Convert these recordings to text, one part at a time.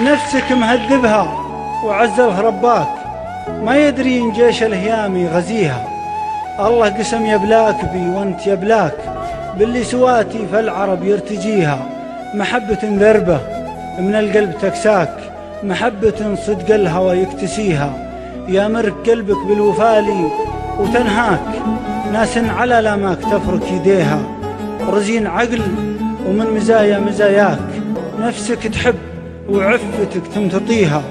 نفسك مهذبها وعزلها رباك. ما يدري إن جيش الهيام يغزيها الله قسم يبلاك بي وانت يبلاك. باللي سواتي فالعرب يرتجيها. محبة ذربة من القلب تكساك. محبة صدق الهوى يكتسيها. يا مرك قلبك بالوفالي وتنهاك. ناس على لاماك تفرك يديها. رزين عقل ومن مزايا مزاياك. نفسك تحب وعفتك تمتطيها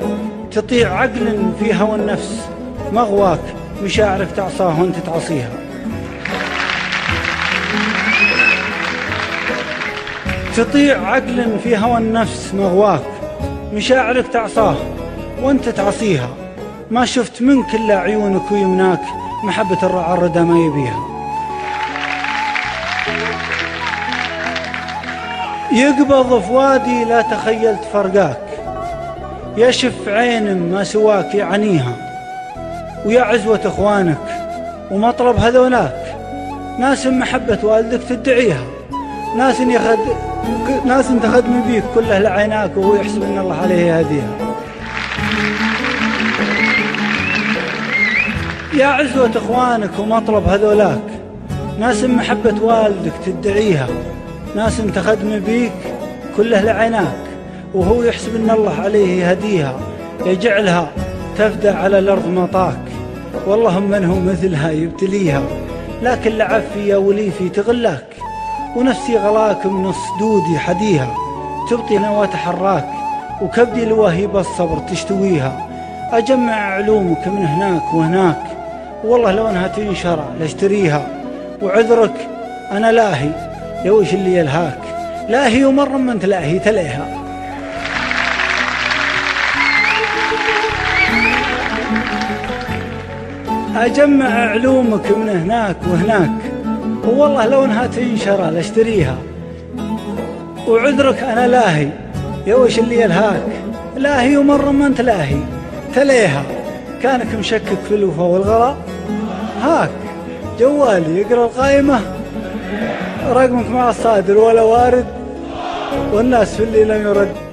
تطيع عقل في هوى النفس مغواك مشاعرك تعصاه وأنت تعصيها. تطيع عقل في هوى النفس مغواك مشاعرك تعصاه وأنت تعصيها. ما شفت منك إلا عيونك ويمناك محبة الرعى الردى ما يبيها. يقبض فؤادي لا تخيلت فرقاك. يشف عين ما سواك يعنيها ويا عزوة إخوانك ومطلب هذولاك ناس محبة والدك تدعيها ناس يخد ناس تخدم بيك كله لعيناك وهو يحسب إن الله عليه يهديها. يا عزوة إخوانك ومطلب هذولاك ناس محبة والدك تدعيها. ناس تخدم بيك كله لعيناك وهو يحسب إن الله عليه يهديها يجعلها تفدى على الأرض مطاك والله من هو مثلها يبتليها. لكن لعفي يا وليفي تغلاك. ونفسي غلاك من صدودي حديها تبطي نواة حراك وكبدي لوهيب الصبر تشتويها. أجمع علومك من هناك وهناك. والله لو أنها تنشر لاشتريها. وعذرك أنا لاهي يا وش اللي يلهاك؟ لاهي ومر من تلاهي تليها أجمع علومك من هناك وهناك. والله لو انها تنشر لاشتريها وعذرك أنا لاهي يا وش اللي يلهاك؟ لاهي ومر ما انت لاهي تليها كانك مشكك في الوفا والغلا هاك. جوالي يقرأ القائمة. رقمك مع الصادر ولا وارد والناس في اللي لم يرد.